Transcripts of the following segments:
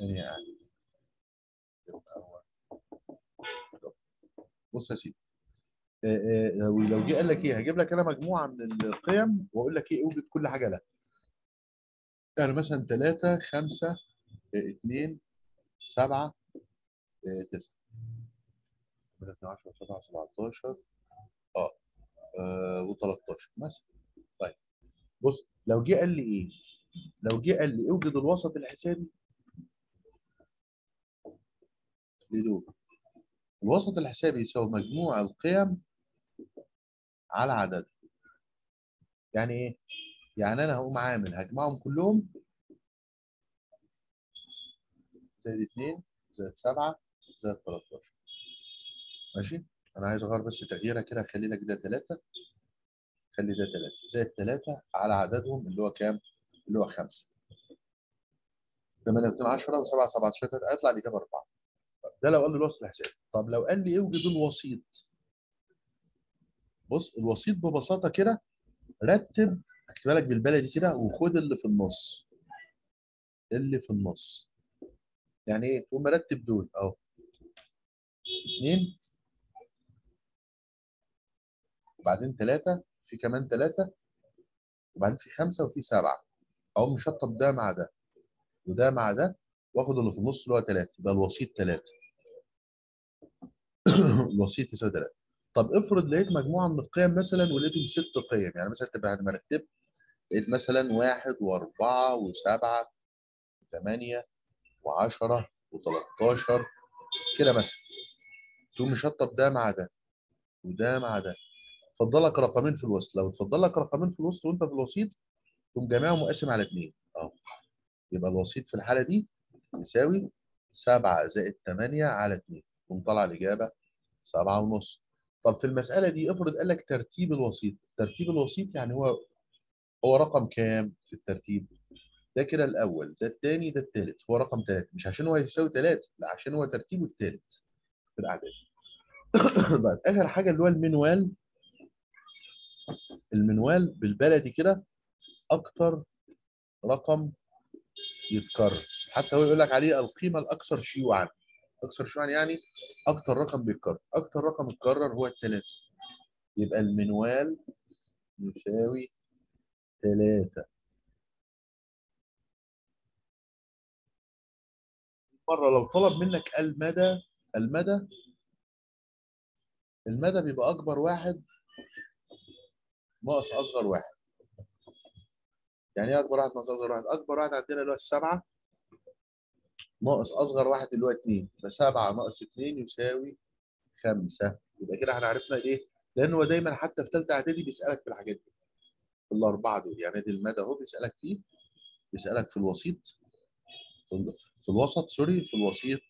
يعني بص يا سيدي. آه، آه، لو جه قال لك إيه هجيب لك أنا مجموعة من القيم وأقول لك إيه أوجد كل حاجة لها. يعني مثلا 3 5 2 7 9 10 7 17 آه و13 مثلا. طيب بص لو جه قال لي إيه؟ لو جه قال لي أوجد الوسط الحسابي. لدول الوسط الحسابي يساوي مجموع القيم على عددهم يعني إيه؟ يعني أنا هقوم عامل هجمعهم كلهم. زائد 2 زائد 7 زائد 13 ماشي؟ أنا عايز أغير بس تغييرة كده أخلي لك ده 3 خلي ده 3 زائد 3 على عددهم اللي هو كام؟ اللي هو 5 8 2 10 و7 17 هيطلع الاجابه 4 ده لو قال لي الوسط الحسابي طب لو قال لي اوجد الوسيط؟ بص الوسيط ببساطة كده رتب اكتبها لك بالبلدي كده وخد اللي في النص. اللي في النص. يعني إيه؟ تقوم مرتب دول أهو. اثنين وبعدين ثلاثة في كمان ثلاثة وبعدين في خمسة وفي سبعة. أقوم مشطب ده مع ده وده مع ده وآخد اللي في النص اللي هو ثلاثة يبقى الوسيط ثلاثة الوسيط يساوي ثلاثة طب افرض لقيت مجموعة من القيم مثلا ولقيتهم ست قيم يعني مثلا انت بعد ما رتبت لقيت مثلا واحد وأربعة وسبعة وثمانية وعشرة و13 كده مثلا. تقوم مشطب ده مع ده وده مع ده. اتفضل لك رقمين في الوسط. لو اتفضل لك رقمين في الوسط وانت في الوسيط تقوم جامعهم وقاسم على اثنين أهو. يبقى الوسيط في الحالة دي يساوي 7 زائد 8 على 2 تقوم طالعه الإجابة 7 ونص. طب في المسألة دي افرض قال لك ترتيب الوسيط. ترتيب الوسيط يعني هو هو رقم كام في الترتيب؟ ده كده الأول ده الثاني ده الثالث هو رقم ثلاثة مش عشان هو يساوي ثلاثة لا عشان هو ترتيبه الثالث في الأعداد. طيب اخر حاجة اللي هو المنوال المنوال بالبلدي كده أكتر رقم يتكرر. حتى هو يقول لك عليه القيمة الأكثر شيوعا. أكثر شيوعا يعني أكتر رقم بيتكرر. أكتر رقم اتكرر هو الثلاثه يبقى المنوال يساوي ثلاثة مرة لو طلب منك المدى المدى المدى بيبقى أكبر واحد ناقص أصغر واحد يعني إيه أكبر واحد ناقص أصغر واحد؟ أكبر واحد عندنا اللي هو السبعة ناقص أصغر واحد اللي هو اتنين فسبعة ناقص اتنين يساوي خمسة يبقى كده إحنا عرفنا إيه؟ لأن هو دايما حتى في ثالثة إعدادي بيسألك في الحاجات دي في الأربعة دول يعني دي المدى أهو بيسألك فيه بيسألك في الوسيط في الوسط سوري في الوسيط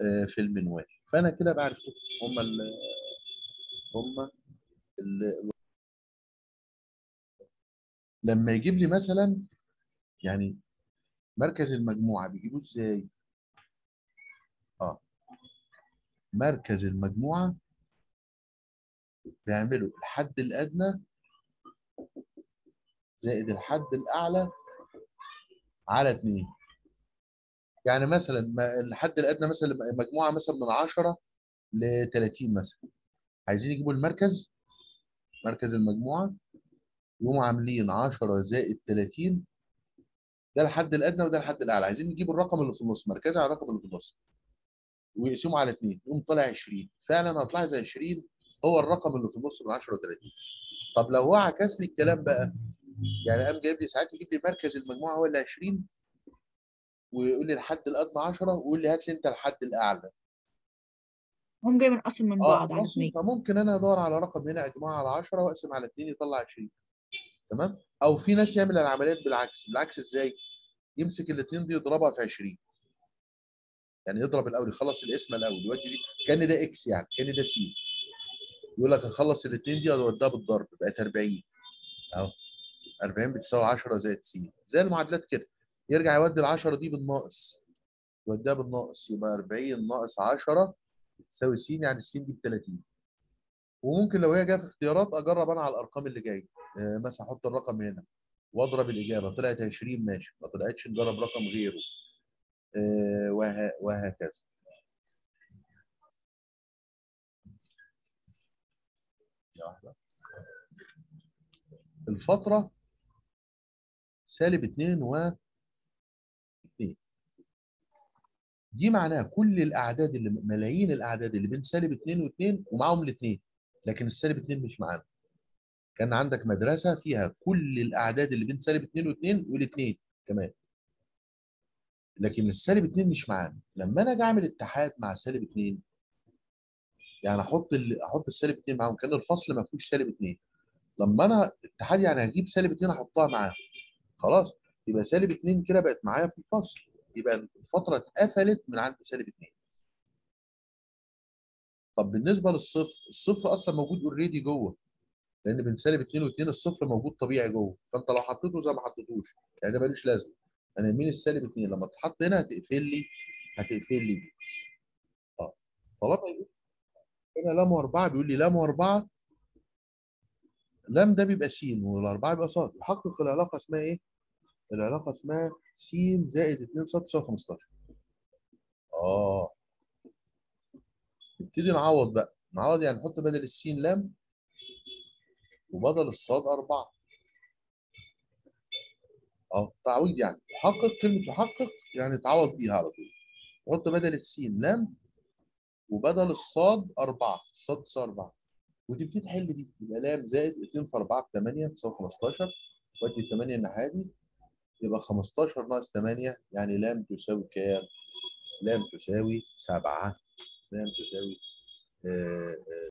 آه، في المنوال فأنا كده بعرف هم هم لما يجيب لي مثلا يعني مركز المجموعة بيجيبوه إزاي؟ آه. مركز المجموعة بيعملوا الحد الأدنى زائد الحد الأعلى على اتنين. يعني مثلا الحد الأدنى مثلا مجموعة مثلا من 10 ل 30 مثلا. عايزين يجيبوا المركز؟ مركز المجموعة. يقوموا عاملين 10 زائد 30 ده الحد الأدنى وده الحد الأعلى. عايزين نجيب الرقم اللي في النص مركزها على الرقم اللي في النص. ويقسموا على 2 يقوم طالع 20 فعلا هتلاحظ 20 هو الرقم اللي في النص من 10 ل 30 طب لو هو عكس لي الكلام بقى يعني قام جايب لي ساعات يجيب لي مركز المجموعه هو اللي 20 ويقول لي الحد الأدنى 10 ويقول لي هات لي أنت الحد الأعلى. هم جاي من أصل من آه بعض على ماشي اثنين فممكن أنا أدور على رقم هنا اجمعه على 10 وأقسم على 2 يطلع 20 تمام؟ أو في ناس يعمل العمليات بالعكس. بالعكس إزاي؟ يمسك الاثنين دي يضربها في 20 يعني يضرب الأول يخلص الاسم الأول يودي دي. كأن ده x يعني كأن ده س يقول لك اخلص الاثنين دي اوديها بالضرب بقت 40 أهو. 40 بتساوي 10 زائد س زي المعادلات كده. يرجع يودي ال 10 دي بالناقص. يوديها بالناقص يبقى 40 ناقص 10 تساوي س يعني السين دي ب 30 وممكن لو هي جاية في اختيارات أجرب أنا على الأرقام اللي جاية. آه، مثلا أحط الرقم هنا. وأضرب الإجابة. طلعت 20 ماشي. ما طلعتش نجرب رقم غيره. آه وه... وهكذا. الفترة سالب 2 و 2 دي معناها كل الأعداد اللي ملايين الأعداد اللي بين سالب 2 و2 ومعاهم الاثنين لكن السالب 2 مش معانا. كان عندك مدرسة فيها كل الأعداد اللي بين سالب 2 و2 والاثنين كمان. لكن السالب 2 مش معانا. لما أنا أجي أعمل اتحاد مع سالب 2 يعني أحط. أحط السالب 2 معاهم كأن الفصل ما فيهوش سالب 2 لما أنا اتحاد يعني هجيب سالب 2 أحطها معاه خلاص يبقى سالب 2 كده بقت معايا في الفصل. يبقى الفترة اتقفلت من عند سالب 2 طب بالنسبة للصفر الصفر أصلا موجود already جوه لأن بين سالب 2 و2 الصفر موجود طبيعي جوه فأنت لو حطيته زي ما حطيتوش يعني ده ملوش لازمة. أنا يمين السالب 2 لما تتحط هنا هتقفل لي هتقفل لي دي. آه. طالما هنا لام وأربعة بيقول لي لام وأربعة لام ده بيبقى س والأربعة بيبقى ص يحقق العلاقة اسمها إيه؟ العلاقة اسمها س زائد 2 ص تساوي 15 آه. نبتدي نعوض بقى. نعوض يعني نحط بدل السين لام وبدل الصاد أربعة. آه تعويض يعني. يحقق كلمة يحقق يعني تعوض بيها على طول. نحط بدل السين لام وبدل الصاد أربعة. الصاد تساوي أربعة. وتبتدي تحل دي. يبقى لام زائد 2 في 4 ب 8 تساوي 15 ودي 8 الناحية دي يبقى 15 ناقص 8 يعني لام تساوي كام؟ لام تساوي 7 لام تساوي آه آه